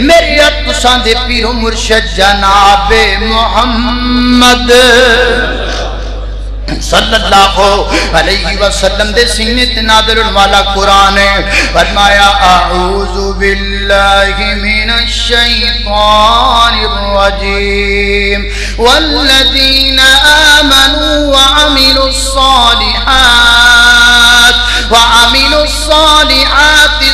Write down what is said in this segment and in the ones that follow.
मेरे तुसा दे पीरो मुर्शद जनाबे मोहम्मद सल्लल्लाहु अलैहि वसल्लम दे सीने ते नाज़िल वाला कुरान है। फरमाया, आऊजु बिल्लाहि मिनश शैतानिर रजीम। वल्लज़ीना आमनू व अमिलुस सालिहात। व अमिलुस सालिहात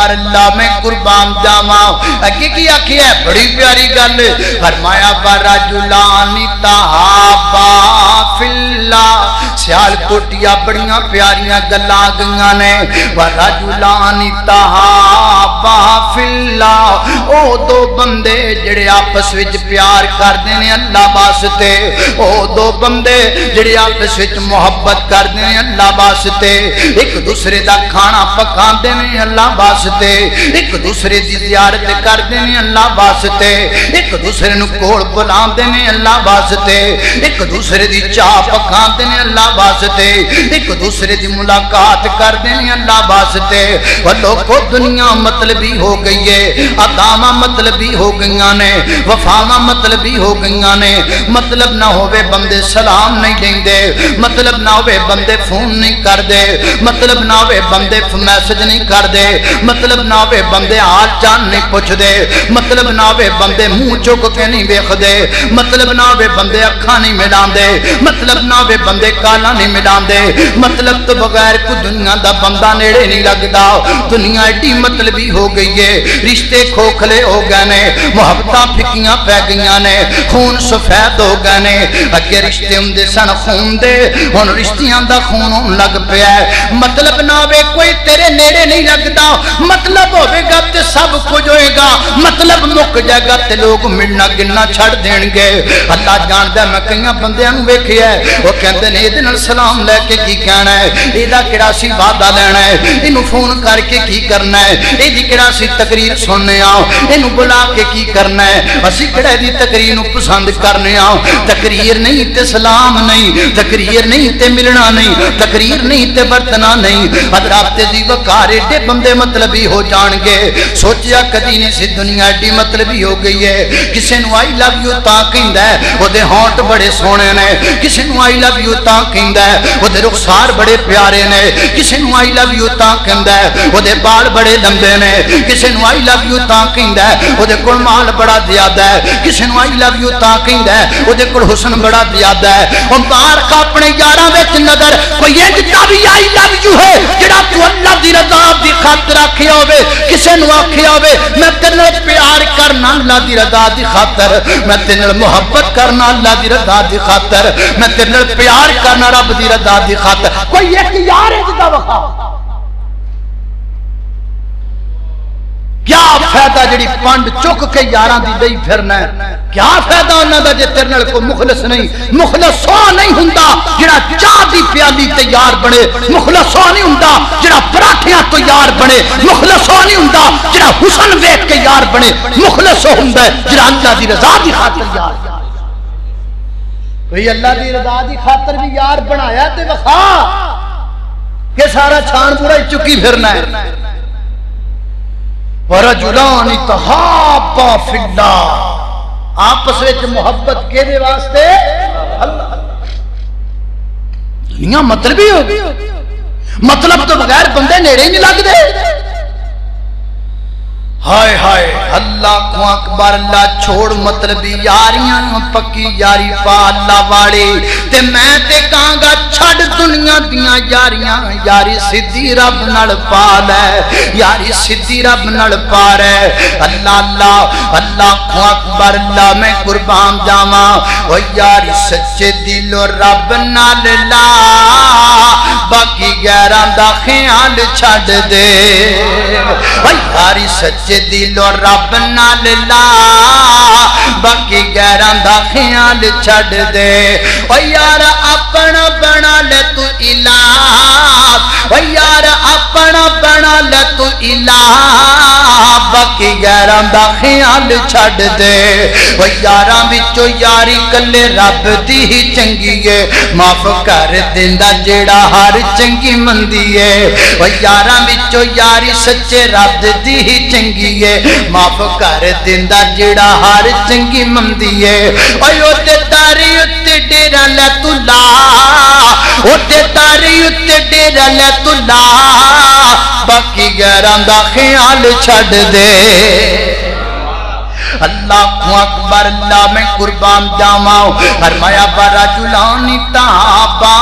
अकबर अल्लाह मैं कुर्बान जावा अगे की है, बड़ी प्यारी गल। फरमाया पर राजू लानी तहाबा फिल्ला सियाल कोटिया, बड़िया प्यारिया गल्ला गईया ने। बराजुलानी तहाबा फिल्ला। ओ दो बंदे जेड़े आपस प्यार ने अल्लाह वास्ते। ओ दो बंदे जेड़े आपस मोहब्बत करते ने अल्लाह वास्ते। एक दूसरे का खाना पकाते ने अल्लाह वास्ते। एक दूसरे की जियारत करते ने अल्लाह वास्ते। एक दूसरे नु ने अल्लाह वास्ते। एक दूसरे की चाह पकाते ने अल्लाह वास्ते, एक दूसरे की मुलाकात कर ने अल्लाह वास्ते। वो लोगो दुनिया मतलबी हो गई है अदावा मतलबी हो गई ने, वफावा मतलबी हो गई ने। मतलब ना होवे बंदे सलाम नहीं देंगे मतलब ना होवे बंदे फ़ोन नहीं करते मतलब ना होवे बंदे मैसेज नहीं करते मतलब ना होवे बंदे हाल चाल नहीं पुछते मतलब ना होवे बंदे मुँह चुक के नहीं वेखते मतलब ना होवे बंदे अखा नहीं मिला मतलब ना होवे बंदे काला नहीं मिलाते मतलब तो बगैर को दुनिया का बंदा नेड़े नहीं लगता दुनिया एडी मतलबी हो गई है रिश्ते खोखले हो गए ने मोहब्बत फिकियाँ पै गई ने खून सफ़ेद हो गए ने अगे रिश्ते होंगे सन खून दे हुन रिश्तियाँ का खून होने लग पिया मतलब ना होवे कोई तेरे नेड़े नहीं लगता मतलब होगा ते सब कुछ होएगा मतलब मुक जाएगा ते लोग मिलना गिनना छड़ देंगे अल्लाह जानता मैं कई बंद वेखिया वो कहते ने सलाम लैके की कहना है? यदा कि वादा लेना है? इनू फ़ोन करके की करना है? यदि कि तकरीर सुनने आओ? इन बुला के की करना है? असी असि कि तकरीर पसंद करने आओ? तकरीर नहीं तो सलाम नहीं, तकरीर नहीं तो मिलना नहीं, तकरीर नहीं तो बरतना नहीं। राबते की वकार एडे बंदे मतलब ही हो जाएँगे सोचा कदी नहीं सी दुनिया एडी मतलब ही हो गई है। किसी आई लव यू ता कहता है? वो होंट बड़े सोने ने। किसी आई लव यू ता कह ਆਈ ਲਵ ਯੂ ਤਾਂ ਕਹਿੰਦਾ ਹੈ, ਉਹਦੇ ਰੁਖਸਾਰ ਬੜੇ ਪਿਆਰੇ ਨੇ ਕਿਸੇ ਨੂੰ ਆਈ ਲਵ ਯੂ ਤਾਂ ਕਹਿੰਦਾ ਹੈ, ਉਹਦੇ ਬਾਲ ਬੜੇ ਲੰਬੇ ਨੇ ਕਿਸੇ ਨੂੰ ਆਈ ਲਵ ਯੂ ਤਾਂ ਕਹਿੰਦਾ ਹੈ, ਉਹਦੇ ਕੋਲ ਮਾਲ ਬੜਾ ਜ਼ਿਆਦਾ ਹੈ ਕਿਸੇ ਨੂੰ ਆਈ ਲਵ ਯੂ ਤਾਂ ਕਹਿੰਦਾ ਹੈ, ਉਹਦੇ ਕੋਲ ਹੁਸਨ ਬੜਾ ਜ਼ਿਆਦਾ ਹੈ ਉਹ ਮਾਰਕ ਆਪਣੇ ਯਾਰਾਂ ਵਿੱਚ ਨਜ਼ਰ ਕੋਈ ਇੰਜ ਦਾ ਵੀ ਆਈ ਲਵ ਯੂ ਹੈ ਜਿਹੜਾ ਤੂੰ ਅੱਲਾ ਦੀ ਰਜ਼ਾ ਦੀ ਖਾਤਰ ਆਖਿਆ ਹੋਵੇ ਕਿਸੇ ਨੂੰ ਆਖਿਆ ਹੋਵੇ ਮੈਂ ਤੇਰੇ ਨਾਲ ਪਿਆਰ ਕਰਨਾ ਅੱਲਾ ਦੀ ਰਜ਼ਾ ਦੀ ਖਾਤਰ ਮੈਂ ਤੇਰੇ ਨਾਲ ਮੁਹੱਬਤ ਕਰਨਾ ਅੱਲਾ ਦੀ ਰਜ਼ਾ ਦੀ ਖਾਤਰ ਮੈਂ ਤੇਰੇ ਨਾਲ ਪਿਆਰ ਕਰਨਾ रब की दाद की खत कोई एक यार है जिदा वखा क्या फ़ायदा जी पंड चुक के यार फिरना क्या फ़ायदा उन्होंने जे तेरे को मुखलस नहीं? मुखलस वह नहीं हों जरा चाह की प्याली तैयार बने। मुखलस वह नहीं हों जरा पराठिया तो यार बने। मुखलस वह नहीं हों जरा हुसन वेख के यार बने। मुखलस हों जरा अल्लाह की रजा की खातिर यार भाई अल्लाह की रजा की खातिर भी यार बनाया ते वखा के सारा छान पूरा चुकी फिरना है। वरजुलानी तहाबा फिल्ला आपस में मोहब्बत के वास्ते? अल्लाह मतलब ही हो मतलब तो बगैर बंदे नेड़े नहीं लगते हाय हाय, अल्लाह को अकबर, अल्लाह छोड़ मतलब यारियाँ पक्की यारी पा, अल्लाह वाले। ते मैं ते कांगा छड़ दुनिया दियाँ यारियाँ, यारी सिद्धि रब नाल पा ले, यारी सिद्धि रब नाल पा रे। अल्लाह अल्लाह अल्लाह को अकबर, अल्लाह मैं कुर्बान जावा। ओ यारी सच्चे दिलो रब नाल ला। बाकी गैरां दा ख्याल छड़ दे। यारी सच्चे दिलो रब नाल ला। बाकी गैरां दा ख्याल छड़ दे। ओ यार, अपना बना ले तू इला यार, अपना बना ले तू इला बाकी गैरां दा ख्याल छड़ दे ओ यारां कल्ले रब दी ही चंगी है माफ़ कर दिंदा जेड़ा हर चंगी मंदी है ओ यारां यारी सच्चे रब दी ही चंगी है माफ़ कर दिंदा जेड़ा हर चंगी मंदी है तारी उत्ते डेरा ले तू ला ओते तारी उत्ते डेरा ले तू ला बाकी गैरां दा ख्याल छड़ दे अल्लाह अकबर अल्लाह में कुर्बान जावाओ फरमाया बरा जुलानी ताबा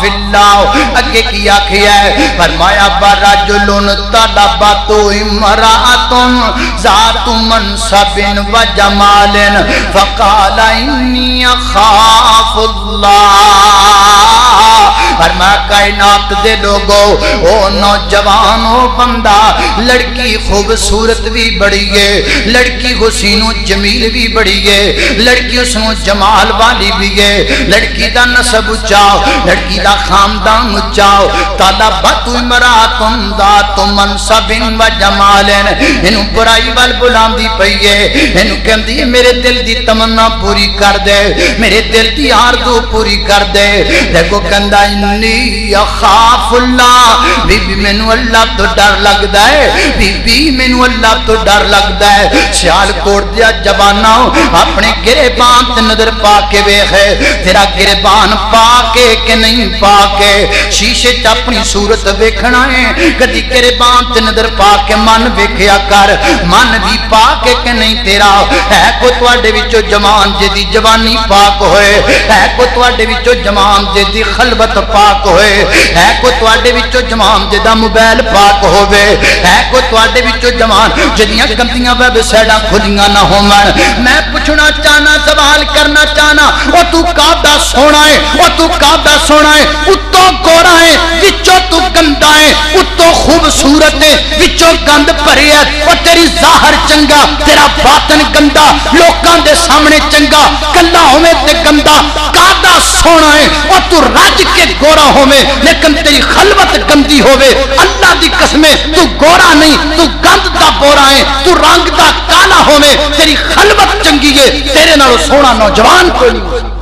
फिल्लाओ अगे की आखिया फरमाया बरा जुलुन तलबा तो इमरातुन जातु मनसबिन व जमालिन फकाला इन्नी अखाफुल्लाह फरमाया कायनात दे लोगो, ओ नौजवान ओ बंदा, लड़की खूबसूरत भी बड़ी है लड़की हुसीनो जमील भी बड़ी है लड़की उसनो जमाल वाली भी है, लड़की का नसब उचाओ लड़की का खानदान उचाओ ताला बतु मरातुम दातु मनसबिन व जमालन इनु बुराई वाल बुलांदी पई है इनु कहंदी मेरे दिल दी तमन्ना पूरी कर दे, मेरे दिल दी आरज़ू पूरी कर दे, देखो कहंदा जबाना अपने नज़र पा के वेख तेरा पा के के नहीं पा के शीशे च अपनी सूरत वेखना है कभी गिरेबान नज़र पा के मन वेख्या कर मन भी पा के के नहीं तेरा है को थोड़े विचो जमान जे जवानी पाक होए है को जमान जे दी खलबत ਪਾਕ ਹੋਏ ਹੈ ਕੋ ਤੁਹਾਡੇ ਵਿੱਚੋਂ ਜਵਾਨ ਜਿਹਦਾ ਮੋਬਾਈਲ ਪਾਕ ਹੋਵੇ ਹੈ ਕੋ ਤੁਹਾਡੇ ਵਿੱਚੋਂ ਜਵਾਨ ਜਿਹਦੀਆਂ ਗੰਦੀਆਂ ਵੈਬਸਾਈਟਾਂ ਖੁੱਲੀਆਂ ਨਾ ਹੋਵਣ ਮੈਂ ਪੁੱਛਣਾ ਚਾਹਨਾ ਸਵਾਲ ਕਰਨਾ ਚਾਹਨਾ ਉਹ ਤੂੰ ਕਾਦਾ ਸੋਹਣਾ ਹੈ ਉਹ ਤੂੰ ਕਾਦਾ ਸੋਹਣਾ ਹੈ ਉੱਤੋਂ ਗੋਰਾ ਹੈ ਵਿੱਚੋਂ ਤੂੰ ਗੰਦਾ ਹੈ ਉੱਤੋਂ ਖੂਬਸੂਰਤ ਹੈ ਵਿੱਚੋਂ ਗੰਦ ਭਰਿਆ ਉਹ ਤੇਰੀ ਜ਼ਾਹਰ ਚੰਗਾ ਤੇਰਾ ਬਾਤਨ ਗੰਦਾ ਲੋਕਾਂ ਦੇ ਸਾਹਮਣੇ ਚੰਗਾ ਕੱਲਾ ਹੋਵੇ ਤੇ ਗੰਦਾ बड़ा सोना है और तू रज के गोरा होवे, लेकिन तेरी खलबत गंदी होवे। अल्लाह की कसमे, तू गोरा नहीं, तू गंद का बोरा है, तू रंग का काला होवे, तेरी खलबत चंगी है, तेरे नो सोना नौजवान कोई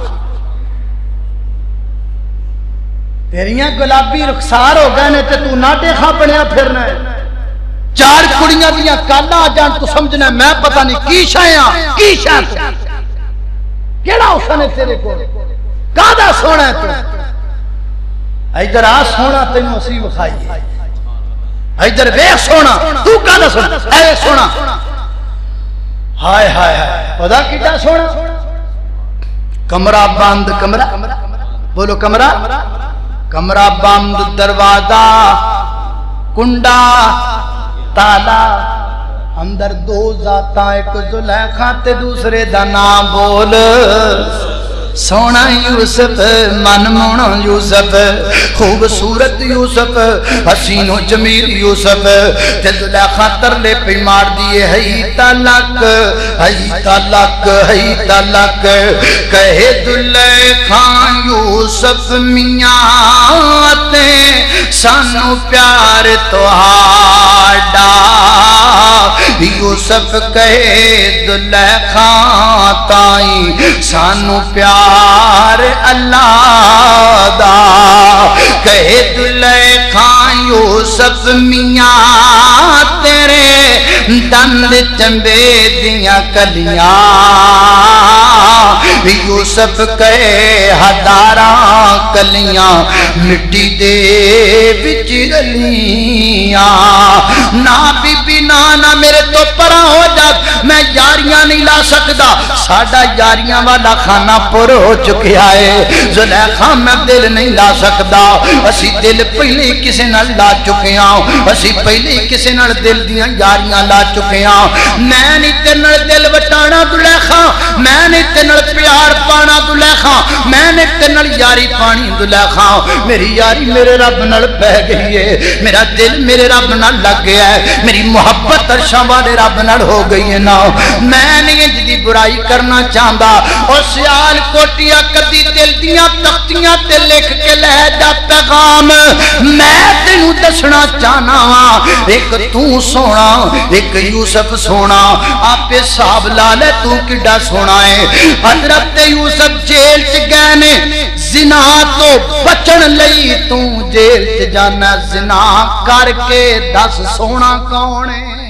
तेरिया गुलाबी रुखसार हो गए ने तू नाटे खा बनया फिरना है। चार कुड़िया दिया काला आ जान, तू समझना मैं पता नहीं, की शाया की शाया। केड़ा उसने तेरे को कादा सोना है तू? इधर आ सोना तेन असी विखाई इधर वेख सोना, तू कादा सोना? ऐ सोना। हाय हाय हाय, पता कितना सोना? कमरा बंद, कमरा। बोलो, कमरा। कमरा बंद, दरवाज़ा, कुंडा, ताला। अंदर दो जाता, एक जुलेखा दूसरे दा नाम बोल। सोना यूसफ मन मोना यूसफ खूबसूरत यूसफ हसीनो जमील यूसफ ते जुलेखा तरले पे मार दिए हई तलक हई तलक हई तलक कहे दुलेखा यूसफ मियां ते सानू प्यार तुहाडा यूसफ कहे दुलेखा ताई सानू प्यार अल्लाह दा। कहे दुलेखा यूसफ मियाँ तेरे दंद चंबे दिया कलियाँ। यूसफ कहे हजारा कलियाँ, मिट्टी दे बिच गलियाँ। ना बीबी ना ना मेरे तो परा हो जा। यारियाँ नहीं ला सकता साडा यारियाँ वाला खाना पुर हो चुका है। जुलेखा मैं दिल नहीं ला सकता असी दिल पहले किसी नाल ला चुके हाँ। असी पहले किसी नाल दिल दियाँ यारियाँ ला चुके हाँ। मैं नहीं तेरे दिल वटाना दुलैखा मैं नहीं तेरे प्यार पाना दुलैखा मैं नहीं तेरे यारी पानी दुलैखा मेरी यारी मेरे रब न पै गई है। मेरा दिल मेरे रब न लग गया है। मेरी मुहब्बत अरशा वाले रब न हो गई है ना। मैं नहीं जिंदी बुराई करना चाहता और सियाल कोटिया कदी दिल दिया तख्तियाँ लिख के लै जा पैगाम। मैं तेन दसना चाहना वा, एक तू सोना, एक यूसफ सोना। आपे हिसाब ला ले तू किड्डा सोना है हज़रत यूसुफ जेल च गए ने जिना तो बचन तू जेल च जाना। जिना करके दस सोना कौन है